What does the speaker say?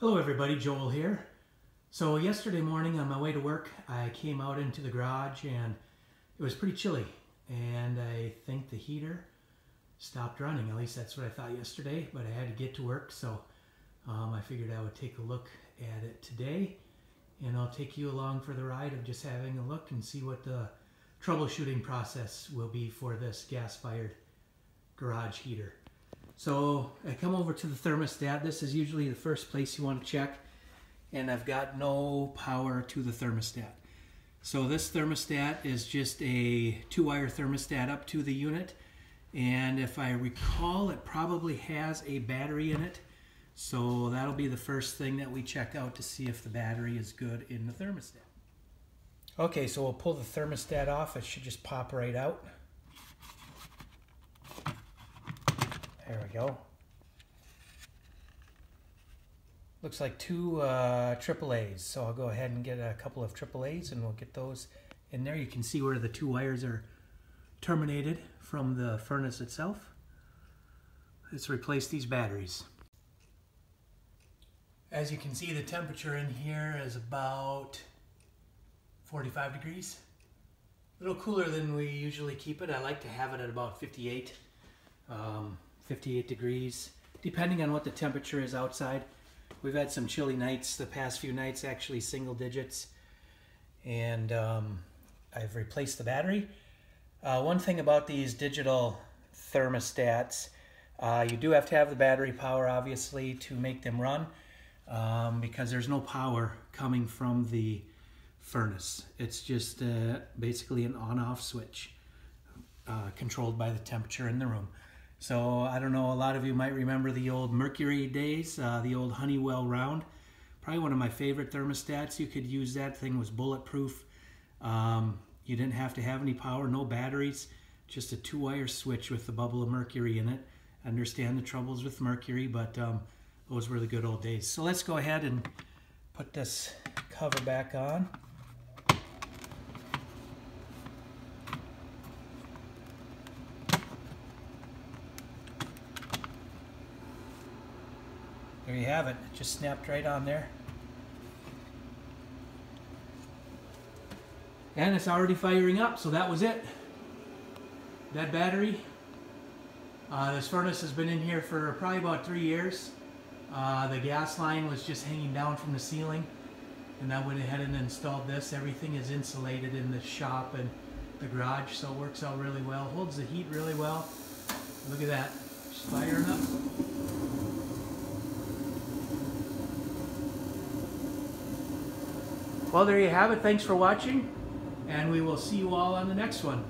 Hello everybody, Joel here. So yesterday morning on my way to work, I came out into the garage and it was pretty chilly and I think the heater stopped running. At least that's what I thought yesterday, but I had to get to work so um, I figured I would take a look at it today and I'll take you along for the ride of just having a look and see what the troubleshooting process will be for this gas-fired garage heater. So I come over to the thermostat. This is usually the first place you want to check. And I've got no power to the thermostat. So this thermostat is just a two-wire thermostat up to the unit. And if I recall, it probably has a battery in it. So that'll be the first thing that we check out to see if the battery is good in the thermostat. Okay, so we'll pull the thermostat off. It should just pop right out. There we go. Looks like two uh, AAAs, so I'll go ahead and get a couple of AAAs and we'll get those in there. You can see where the two wires are terminated from the furnace itself. Let's replace these batteries. As you can see, the temperature in here is about 45 degrees. A little cooler than we usually keep it. I like to have it at about 58. Um, 58 degrees, depending on what the temperature is outside. We've had some chilly nights the past few nights, actually single digits. And um, I've replaced the battery. Uh, one thing about these digital thermostats, uh, you do have to have the battery power, obviously, to make them run um, because there's no power coming from the furnace. It's just uh, basically an on-off switch uh, controlled by the temperature in the room. So I don't know, a lot of you might remember the old Mercury days, uh, the old Honeywell round. Probably one of my favorite thermostats. You could use that thing was bulletproof. Um, you didn't have to have any power, no batteries, just a two-wire switch with the bubble of mercury in it. I understand the troubles with mercury, but um, those were the good old days. So let's go ahead and put this cover back on. There you have it. It just snapped right on there. And it's already firing up, so that was it. That battery. Uh, this furnace has been in here for probably about three years. Uh, the gas line was just hanging down from the ceiling. And I went ahead and installed this. Everything is insulated in the shop and the garage, so it works out really well. Holds the heat really well. Look at that. Just firing up. Well, there you have it. Thanks for watching, and we will see you all on the next one.